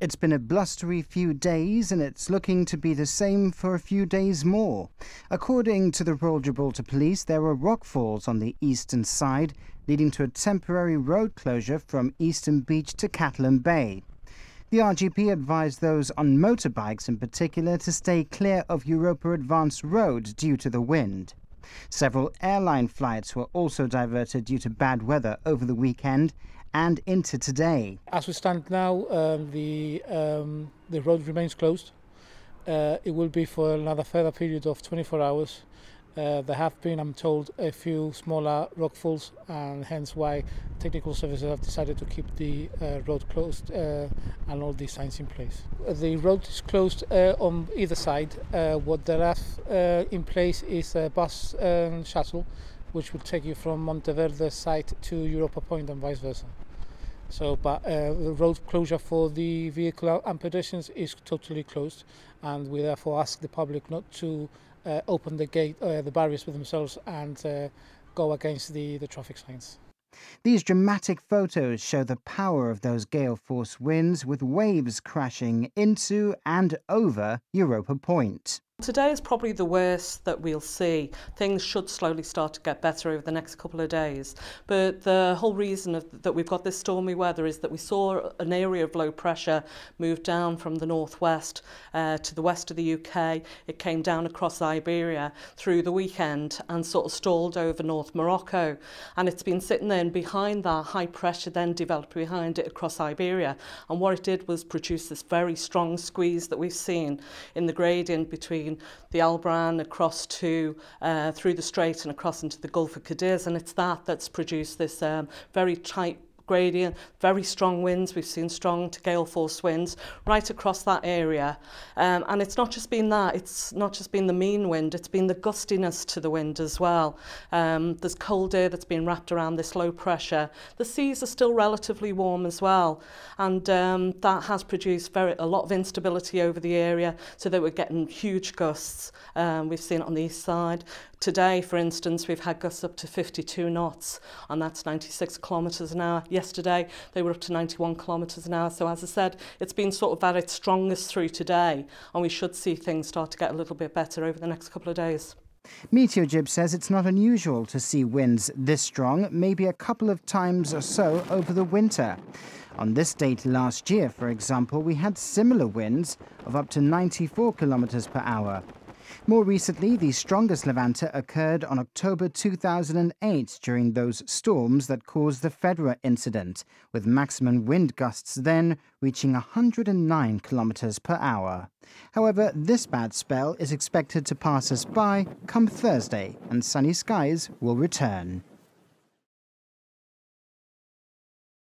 It's been a blustery few days and it's looking to be the same for a few days more. According to the Royal Gibraltar Police, there were rockfalls on the eastern side, leading to a temporary road closure from Eastern Beach to Catalan Bay. The RGP advised those on motorbikes in particular to stay clear of Europa Advance Road due to the wind. Several airline flights were also diverted due to bad weather over the weekend and into today. As we stand now, um, the, um, the road remains closed. Uh, it will be for another further period of 24 hours. Uh, there have been, I'm told, a few smaller rockfalls, and hence why technical services have decided to keep the uh, road closed uh, and all these signs in place. The road is closed uh, on either side. Uh, what they have uh, in place is a bus and shuttle, which will take you from Monteverde site to Europa Point and vice versa. So, but uh, the road closure for the vehicle and pedestrians is totally closed, and we therefore ask the public not to uh, open the gate, uh, the barriers with themselves, and uh, go against the, the traffic signs. These dramatic photos show the power of those gale force winds with waves crashing into and over Europa Point. Today is probably the worst that we'll see. Things should slowly start to get better over the next couple of days. But the whole reason of, that we've got this stormy weather is that we saw an area of low pressure move down from the northwest uh, to the west of the UK. It came down across Iberia through the weekend and sort of stalled over North Morocco. And it's been sitting there and behind that high pressure then developed behind it across Iberia. And what it did was produce this very strong squeeze that we've seen in the gradient between between the Albran across to uh, through the Strait and across into the Gulf of Cadiz and it's that that's produced this um, very tight gradient, very strong winds. We've seen strong to gale force winds right across that area. Um, and it's not just been that, it's not just been the mean wind, it's been the gustiness to the wind as well. Um, there's cold air that's been wrapped around this low pressure. The seas are still relatively warm as well. And um, that has produced very, a lot of instability over the area so that we're getting huge gusts. Um, we've seen it on the east side. Today, for instance, we've had gusts up to 52 knots, and that's 96 kilometres an hour. Yesterday, they were up to 91 kilometres an hour. So, as I said, it's been sort of at its strongest through today, and we should see things start to get a little bit better over the next couple of days. MeteoGib says it's not unusual to see winds this strong, maybe a couple of times or so over the winter. On this date last year, for example, we had similar winds of up to 94 kilometers per hour. More recently, the strongest Levanter occurred on October 2008 during those storms that caused the Fedra incident, with maximum wind gusts then reaching 109 kilometers per hour. However, this bad spell is expected to pass us by come Thursday, and sunny skies will return.